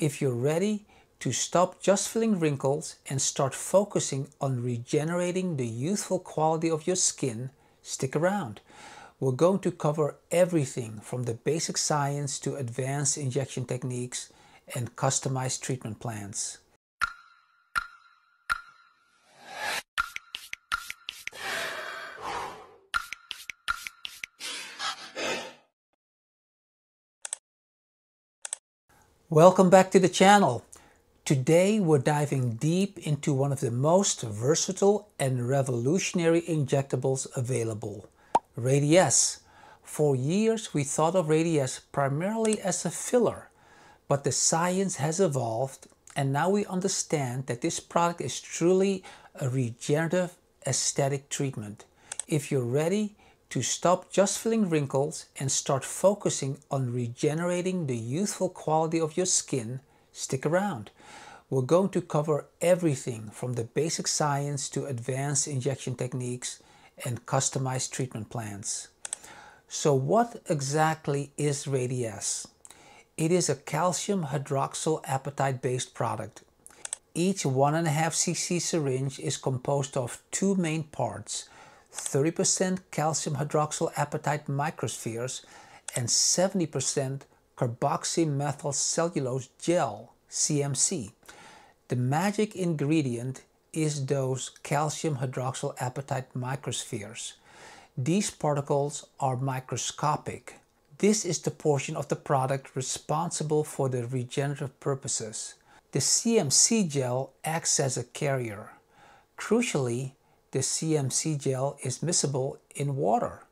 If you're ready to stop just filling wrinkles and start focusing on regenerating the youthful quality of your skin, stick around. We're going to cover everything from the basic science to advanced injection techniques and customized treatment plans. Welcome back to the channel. Today we're diving deep into one of the most versatile and revolutionary injectables available, Radiesse. For years we thought of Radiesse primarily as a filler, but the science has evolved and now we understand that this product is truly a regenerative aesthetic treatment. If you're ready to stop just filling wrinkles and start focusing on regenerating the youthful quality of your skin, stick around. We're going to cover everything from the basic science to advanced injection techniques and customized treatment plans. So what exactly is Radiesse? It is a calcium hydroxylapatite based product. Each 1.5 cc syringe is composed of two main parts, 30% calcium hydroxylapatite microspheres and 70% carboxymethyl cellulose gel, CMC. The magic ingredient is those calcium hydroxylapatite microspheres. These particles are microscopic. This is the portion of the product responsible for the regenerative purposes. The CMC gel acts as a carrier. Crucially, the CMC gel is miscible in water.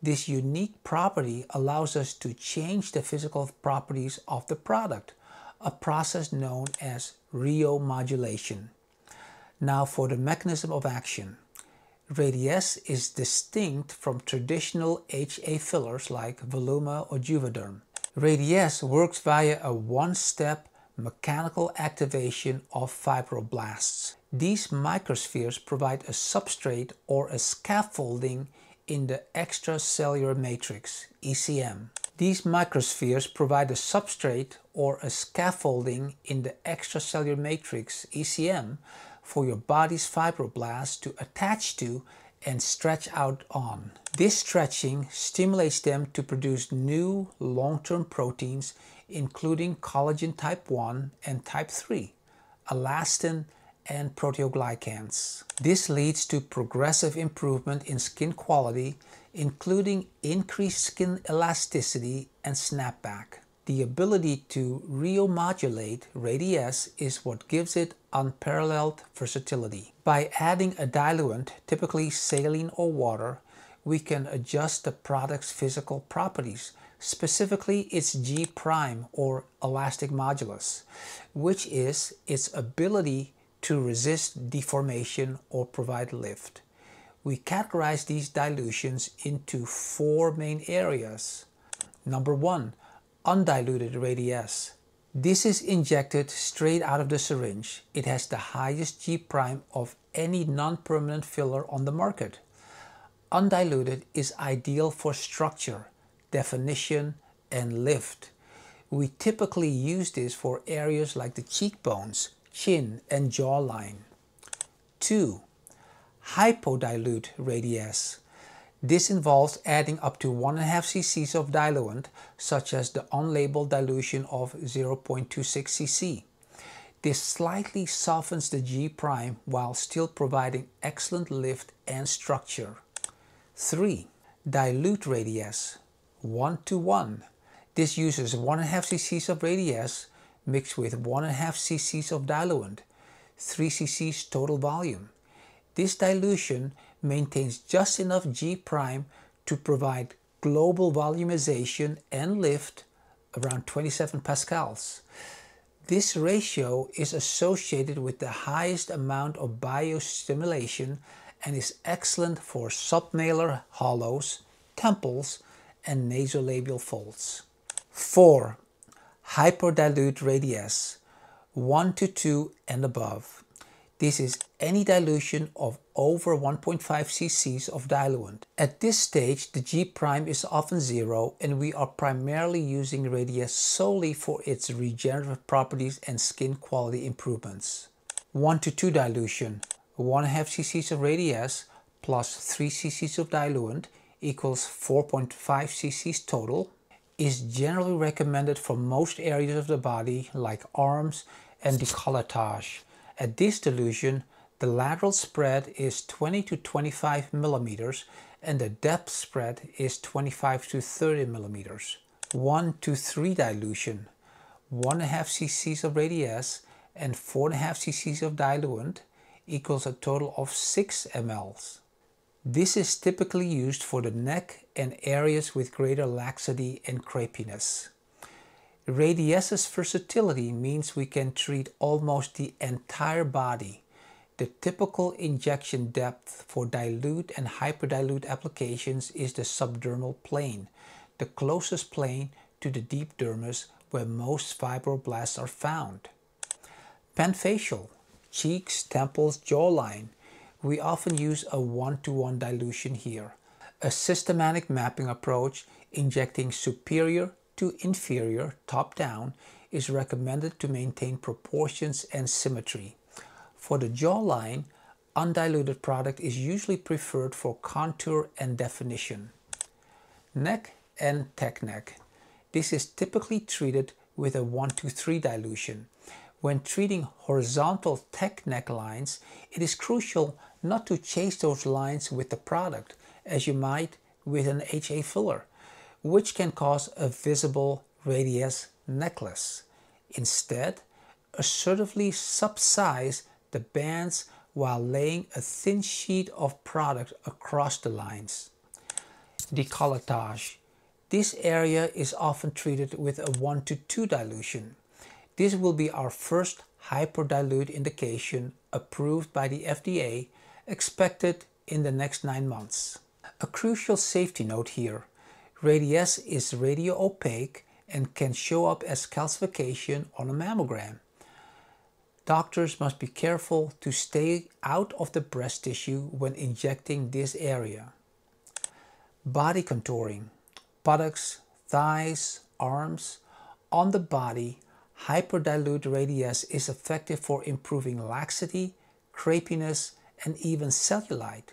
This unique property allows us to change the physical properties of the product, a process known as rheomodulation. Now for the mechanism of action. Radiesse is distinct from traditional HA fillers like Voluma or Juvederm. Radiesse works via a one-step mechanical activation of fibroblasts. These microspheres provide a substrate or a scaffolding in the extracellular matrix, ECM. These microspheres provide a substrate or a scaffolding in the extracellular matrix, ECM, for your body's fibroblasts to attach to and stretch out on. This stretching stimulates them to produce new long-term proteins including collagen type 1 and type 3, elastin, and proteoglycans. This leads to progressive improvement in skin quality, including increased skin elasticity and snapback. The ability to rheomodulate Radiesse is what gives it unparalleled versatility. By adding a diluent, typically saline or water, we can adjust the product's physical properties specifically its G prime or elastic modulus, which is its ability to resist deformation or provide lift. We categorize these dilutions into four main areas. Number one, undiluted Radiesse. This is injected straight out of the syringe. It has the highest G prime of any non-permanent filler on the market. Undiluted is ideal for structure definition, and lift. We typically use this for areas like the cheekbones, chin, and jawline. 2. Hypodilute Radiesse. This involves adding up to 1.5 cc's of diluent, such as the unlabeled dilution of 0.26 cc. This slightly softens the G' prime while still providing excellent lift and structure. 3. Dilute Radiesse. 1 to 1. This uses 1.5 cc's of Radiesse mixed with 1.5 cc's of diluent, 3 cc's total volume. This dilution maintains just enough G' prime to provide global volumization and lift around 27 pascals. This ratio is associated with the highest amount of biostimulation and is excellent for submalar hollows, temples, and nasolabial folds. 4. Hyperdilute Radiesse 1 to 2 and above. This is any dilution of over 1.5 cc's of diluent. At this stage, the G prime is often zero and we are primarily using Radiesse solely for its regenerative properties and skin quality improvements. 1 to 2 dilution. 1.5 cc's of Radiesse plus 3 cc's of diluent equals 4.5 cc's total is generally recommended for most areas of the body like arms and decolletage. At this dilution, the lateral spread is 20 to 25 millimeters and the depth spread is 25 to 30 millimeters. 1 to 3 dilution, 1.5 cc's of Radiesse and 4.5 cc's of diluent equals a total of 6 mLs. This is typically used for the neck and areas with greater laxity and crepiness. Radiesse's versatility means we can treat almost the entire body. The typical injection depth for dilute and hyperdilute applications is the subdermal plane, the closest plane to the deep dermis where most fibroblasts are found. Panfacial, cheeks, temples, jawline. We often use a one-to-one -one dilution here. A systematic mapping approach injecting superior to inferior, top down, is recommended to maintain proportions and symmetry. For the jawline, undiluted product is usually preferred for contour and definition. Neck and tech neck. This is typically treated with a 1 to 3 dilution. When treating horizontal tech neck lines, it is crucial not to chase those lines with the product as you might with an HA filler which can cause a visible Radiesse necklace. Instead, assertively subcise the bands while laying a thin sheet of product across the lines. Decolletage. This area is often treated with a 1 to 2 dilution. This will be our first hyperdilute indication approved by the FDA expected in the next 9 months. A crucial safety note here. Radiesse is radio opaque and can show up as calcification on a mammogram. Doctors must be careful to stay out of the breast tissue when injecting this area. Body contouring, buttocks, thighs, arms. On the body, hyperdilute Radiesse is effective for improving laxity, crepiness, and even cellulite.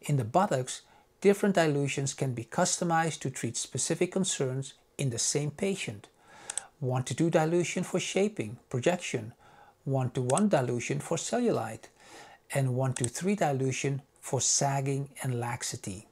In the buttocks, different dilutions can be customized to treat specific concerns in the same patient. 1 to 2 dilution for shaping, projection, 1 to 1 dilution for cellulite, and 1 to 3 dilution for sagging and laxity.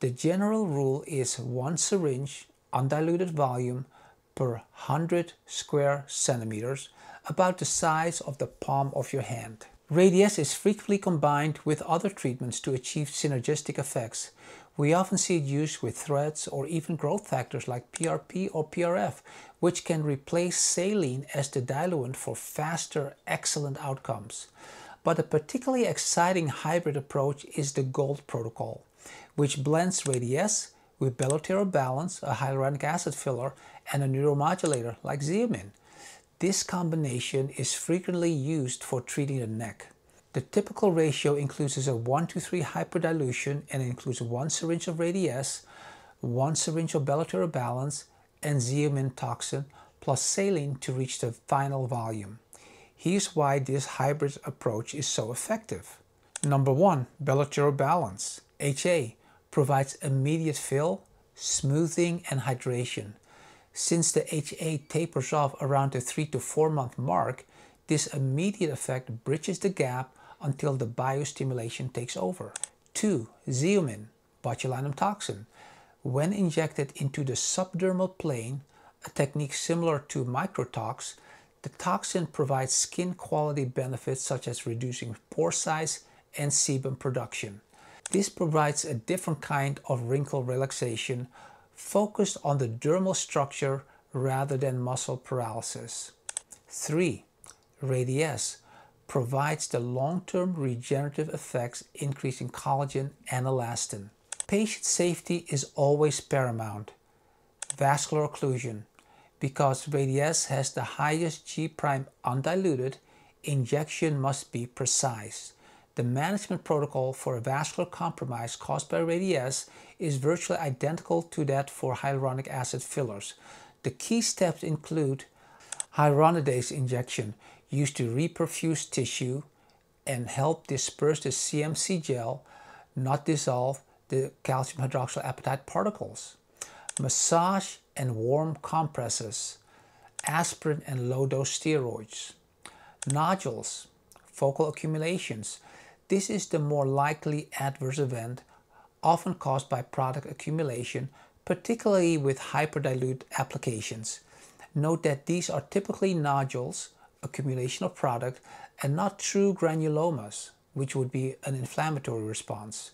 The general rule is 1 syringe undiluted volume per 100 square centimeters, about the size of the palm of your hand. Radiesse is frequently combined with other treatments to achieve synergistic effects. We often see it used with threads or even growth factors like PRP or PRF, which can replace saline as the diluent for faster, excellent outcomes. But a particularly exciting hybrid approach is the GOLD protocol, which blends Radiesse with Belotero Balance, a hyaluronic acid filler, and a neuromodulator like Xeomin. This combination is frequently used for treating the neck. The typical ratio includes a 1 to 3 hyperdilution and includes 1 syringe of Radiesse, 1 syringe of Belotero Balance, and Xeomin toxin plus saline to reach the final volume. Here's why this hybrid approach is so effective. Number 1. Belotero Balance HA provides immediate fill, smoothing and hydration. Since the HA tapers off around the 3 to 4 month mark, this immediate effect bridges the gap until the biostimulation takes over. 2. Xeomin, botulinum toxin. When injected into the subdermal plane, a technique similar to microtox, the toxin provides skin quality benefits such as reducing pore size and sebum production. This provides a different kind of wrinkle relaxation focused on the dermal structure rather than muscle paralysis. 3. Radiesse provides the long-term regenerative effects increasing collagen and elastin. Patient safety is always paramount. Vascular occlusion. Because Radiesse has the highest G' prime undiluted, injection must be precise. The management protocol for a vascular compromise caused by Radiesse is virtually identical to that for hyaluronic acid fillers. The key steps include hyaluronidase injection used to reperfuse tissue and help disperse the CMC gel, not dissolve the calcium hydroxyapatite particles. Massage and warm compresses, aspirin and low-dose steroids. Nodules, focal accumulations. This is the more likely adverse event, often caused by product accumulation, particularly with hyperdilute applications. Note that these are typically nodules, accumulation of product, and not true granulomas, which would be an inflammatory response.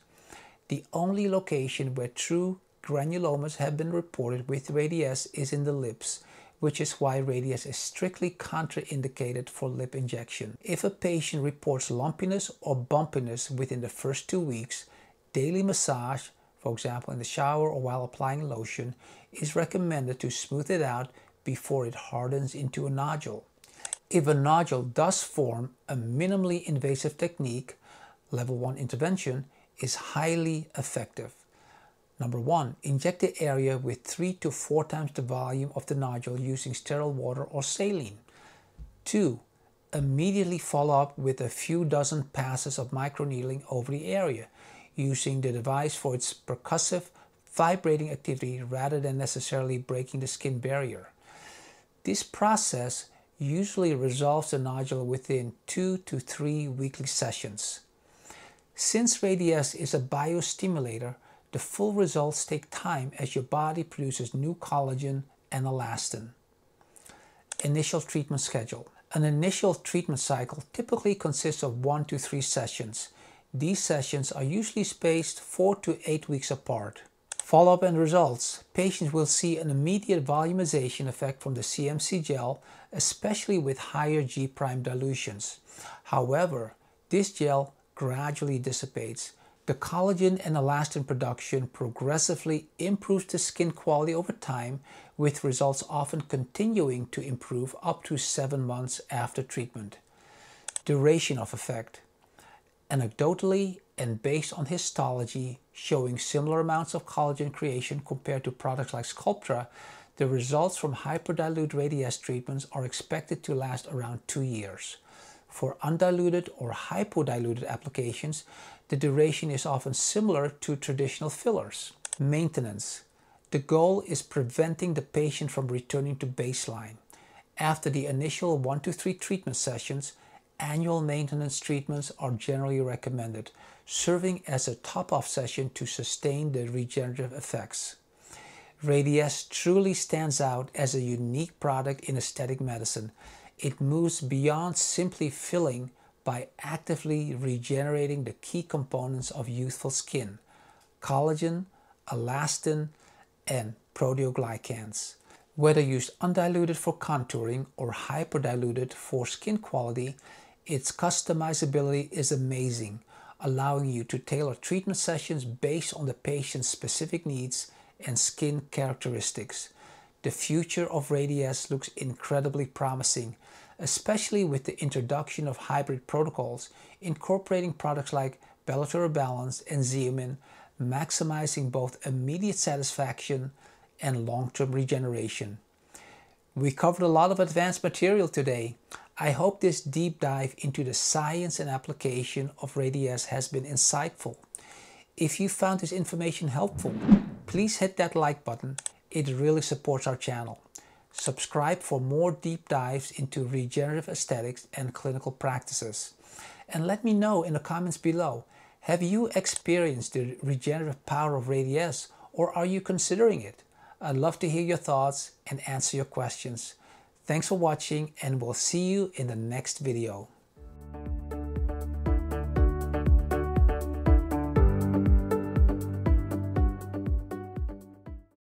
The only location where true granulomas have been reported with Radiesse is in the lips, which is why Radiesse is strictly contraindicated for lip injection. If a patient reports lumpiness or bumpiness within the first two weeks, daily massage, for example in the shower or while applying lotion, is recommended to smooth it out before it hardens into a nodule. If a nodule does form, a minimally invasive technique, level 1 intervention, is highly effective. Number one, inject the area with three to four times the volume of the nodule using sterile water or saline. Two, immediately follow up with a few dozen passes of microneedling over the area, using the device for its percussive, vibrating activity rather than necessarily breaking the skin barrier. This process usually resolves the nodule within two to three weekly sessions. Since Radiesse is a biostimulator, the full results take time as your body produces new collagen and elastin. Initial treatment schedule. An initial treatment cycle typically consists of one to three sessions. These sessions are usually spaced four to eight weeks apart. Follow-up and results. Patients will see an immediate volumization effect from the CMC gel, especially with higher G' prime dilutions. However, this gel gradually dissipates the collagen and elastin production progressively improves the skin quality over time, with results often continuing to improve up to 7 months after treatment. Duration of effect. Anecdotally and based on histology showing similar amounts of collagen creation compared to products like Sculptra, the results from hyperdilute Radiesse treatments are expected to last around 2 years. For undiluted or hypodiluted applications, the duration is often similar to traditional fillers. Maintenance. The goal is preventing the patient from returning to baseline. After the initial 1 to 3 treatment sessions, annual maintenance treatments are generally recommended, serving as a top-off session to sustain the regenerative effects. Radiesse truly stands out as a unique product in aesthetic medicine. It moves beyond simply filling by actively regenerating the key components of youthful skin, collagen, elastin, and proteoglycans. Whether used undiluted for contouring or hyperdiluted for skin quality, its customizability is amazing, allowing you to tailor treatment sessions based on the patient's specific needs and skin characteristics. The future of Radiesse looks incredibly promising especially with the introduction of hybrid protocols incorporating products like Belotero Balance and Xeomin, maximizing both immediate satisfaction and long-term regeneration. We covered a lot of advanced material today. I hope this deep dive into the science and application of Radiesse has been insightful. If you found this information helpful, please hit that like button. It really supports our channel. Subscribe for more deep dives into regenerative aesthetics and clinical practices. And let me know in the comments below, have you experienced the regenerative power of Radiesse or are you considering it? I'd love to hear your thoughts and answer your questions. Thanks for watching and we'll see you in the next video.